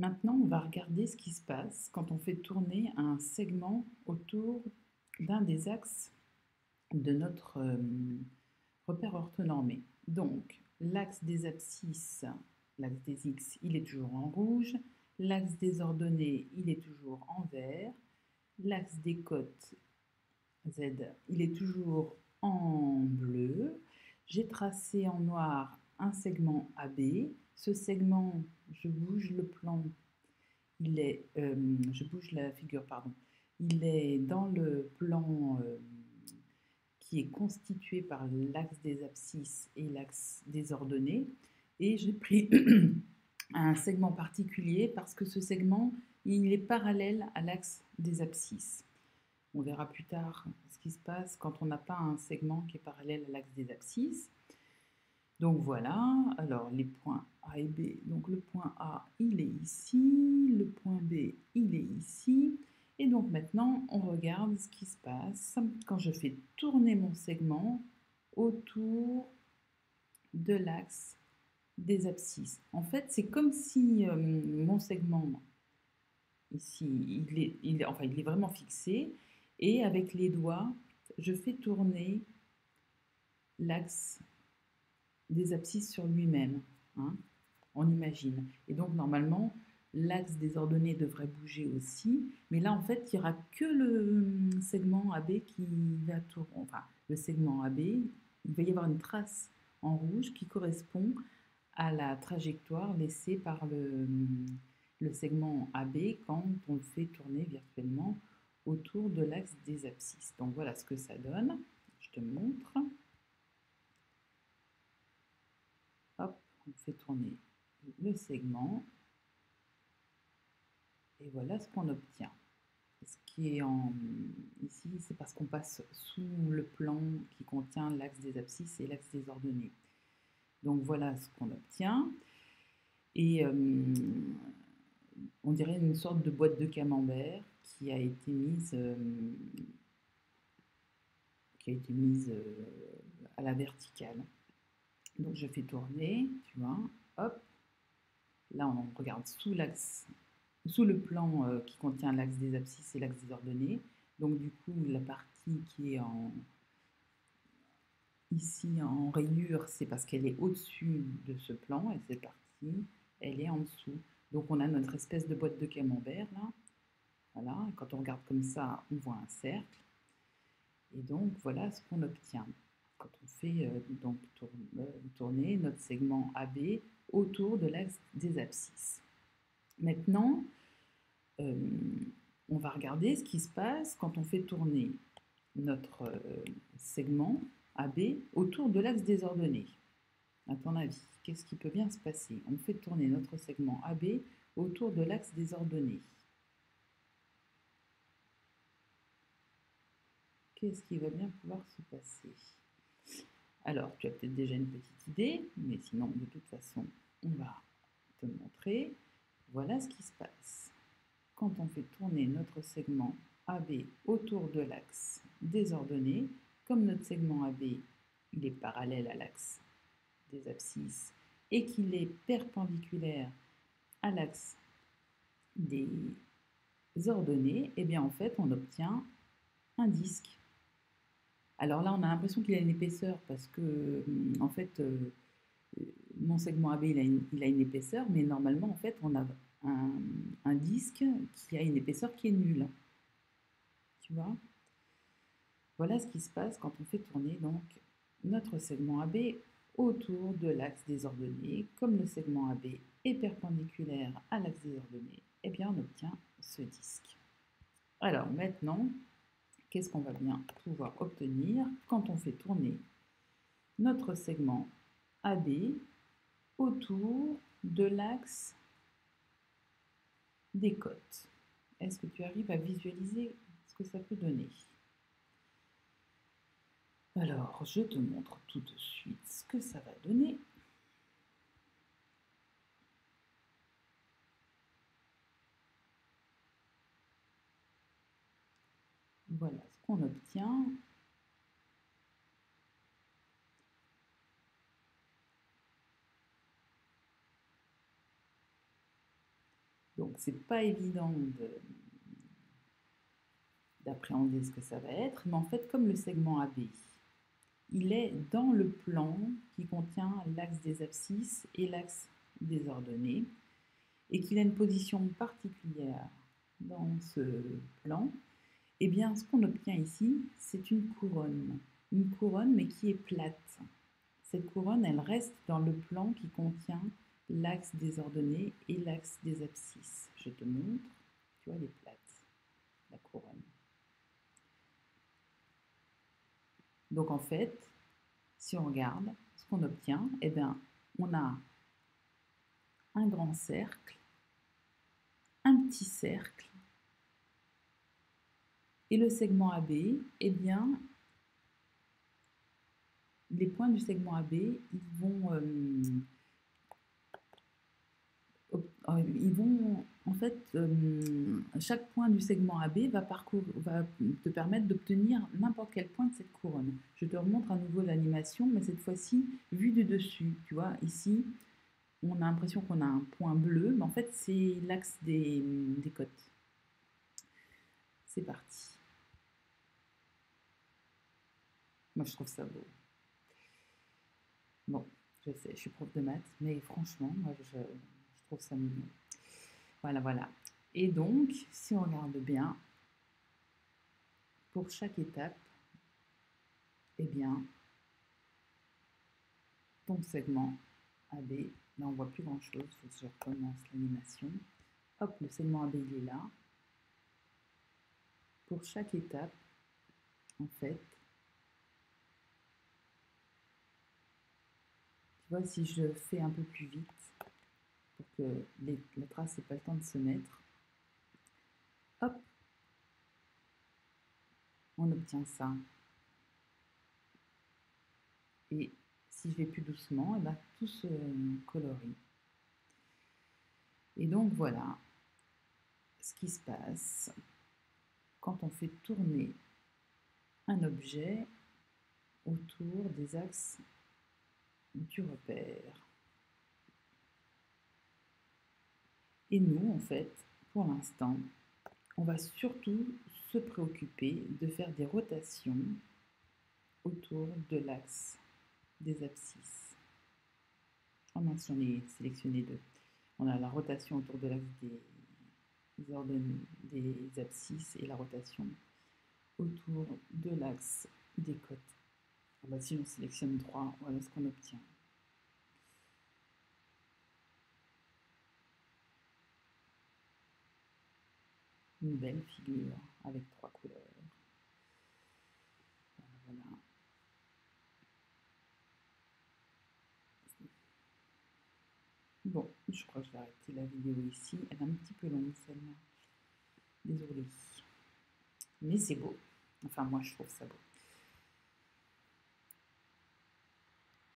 Maintenant, on va regarder ce qui se passe quand on fait tourner un segment autour d'un des axes de notre euh, repère orthonormé. Donc, l'axe des abscisses, l'axe des x, il est toujours en rouge. L'axe des ordonnées, il est toujours en vert. L'axe des côtes, z, il est toujours en bleu. J'ai tracé en noir un segment AB. Ce segment, je bouge le plan, il est, euh, je bouge la figure, pardon, il est dans le plan euh, qui est constitué par l'axe des abscisses et l'axe des ordonnées. Et j'ai pris un segment particulier parce que ce segment, il est parallèle à l'axe des abscisses. On verra plus tard ce qui se passe quand on n'a pas un segment qui est parallèle à l'axe des abscisses. Donc voilà, alors les points Et B. Donc le point A, il est ici, le point B, il est ici. Et donc maintenant, on regarde ce qui se passe quand je fais tourner mon segment autour de l'axe des abscisses. En fait, c'est comme si euh, mon segment, ici, il est, enfin, il est vraiment fixé, et avec les doigts, je fais tourner l'axe des abscisses sur lui-même. Hein, on imagine. Et donc, normalement, l'axe des ordonnées devrait bouger aussi. Mais là, en fait, il n'y aura que le hum, segment AB qui va tourner. Enfin, le segment AB, il va y avoir une trace en rouge qui correspond à la trajectoire laissée par le, hum, segment AB quand on le fait tourner virtuellement autour de l'axe des abscisses. Donc voilà ce que ça donne. Je te montre. on fait tourner le segment et voilà ce qu'on obtient. Ce qui est en ici, c'est parce qu'on passe sous le plan qui contient l'axe des abscisses et l'axe des ordonnées. Donc voilà ce qu'on obtient. Et euh, on dirait une sorte de boîte de camembert qui a été mise, euh, qui a été mise euh, à la verticale. Donc je fais tourner, tu vois, hop. Là, on regarde sous le plan euh, qui contient l'axe des abscisses et l'axe des ordonnées. Donc du coup, la partie qui est ici en rayure, c'est parce qu'elle est au-dessus de ce plan, et cette partie, elle est en dessous. Donc on a notre espèce de boîte de camembert là. Voilà, quand on regarde comme ça, on voit un cercle. Et donc voilà ce qu'on obtient quand on fait euh, donc euh, tourner notre segment AB autour de l'axe des abscisses. Maintenant, euh, on va regarder ce qui se passe quand on fait tourner notre segment AB autour de l'axe des ordonnées. À ton avis, qu'est-ce qui peut bien se passer? On fait tourner notre segment AB autour de l'axe des ordonnées. Qu'est-ce qui va bien pouvoir se passer? Alors, tu as peut-être déjà une petite idée, mais sinon, de toute façon, on va te montrer. Voilà ce qui se passe. Quand on fait tourner notre segment AB autour de l'axe des ordonnées, comme notre segment AB, est parallèle à l'axe des abscisses et qu'il est perpendiculaire à l'axe des ordonnées, eh bien en fait, on obtient un disque alors là, on a l'impression qu'il a une épaisseur parce que, hum, en fait, euh, mon segment AB, il a, une, épaisseur, mais normalement, en fait, on a un, disque qui a une épaisseur qui est nulle. Tu vois? Voilà ce qui se passe quand on fait tourner donc notre segment AB autour de l'axe des ordonnées. Comme le segment AB est perpendiculaire à l'axe des ordonnées, eh bien, on obtient ce disque. Alors maintenant, qu'est-ce qu'on va bien pouvoir obtenir quand on fait tourner notre segment AB autour de l'axe des côtes. Est-ce que tu arrives à visualiser ce que ça peut donner? Alors, je te montre tout de suite ce que ça va donner. Voilà ce qu'on obtient. Donc, c'est pas évident d'appréhender ce que ça va être, mais en fait, comme le segment AB, il est dans le plan qui contient l'axe des abscisses et l'axe des ordonnées, et qu'il a une position particulière dans ce plan, eh bien, ce qu'on obtient ici, c'est une couronne. Une couronne, mais qui est plate. Cette couronne, elle reste dans le plan qui contient l'axe des ordonnées et l'axe des abscisses. Je te montre, tu vois, elle est plate, la couronne. Donc en fait, si on regarde ce qu'on obtient, eh bien, on a un grand cercle, un petit cercle, et le segment AB, eh bien, les points du segment AB, ils vont, euh, euh, ils vont en fait, euh, chaque point du segment AB va, va te permettre d'obtenir n'importe quel point de cette couronne. Je te remontre à nouveau l'animation, mais cette fois-ci vue du dessus. Tu vois, ici, on a l'impression qu'on a un point bleu, mais en fait, c'est l'axe des, des côtes. C'est parti. Moi, je trouve ça beau. Bon, je sais, je suis prof de maths, mais franchement, moi, je, trouve ça mignon. Voilà, voilà. Et donc, si on regarde bien, pour chaque étape, eh bien, ton segment AB, là on voit plus grand chose, je recommence l'animation. Hop, le segment AB il est là. Pour chaque étape, en fait, vois, si je fais un peu plus vite, pour que la trace n'ait pas le temps de se mettre, hop, on obtient ça. Et si je vais plus doucement, et eh ben, tout se colorie. Et donc voilà ce qui se passe quand on fait tourner un objet autour des axes du repère. Et nous, en fait, pour l'instant, on va surtout se préoccuper de faire des rotations autour de l'axe des abscisses. On en a sélectionné deux. On a la rotation autour de l'axe des, ordonnées des abscisses et la rotation autour de l'axe des côtes. Ah bah, si on sélectionne 3, voilà ce qu'on obtient. Une belle figure avec trois couleurs. Voilà. Bon, je crois que je vais arrêter la vidéo ici. Elle est un petit peu longue celle-là. Désolée. Mais c'est beau. Enfin, moi, je trouve ça beau.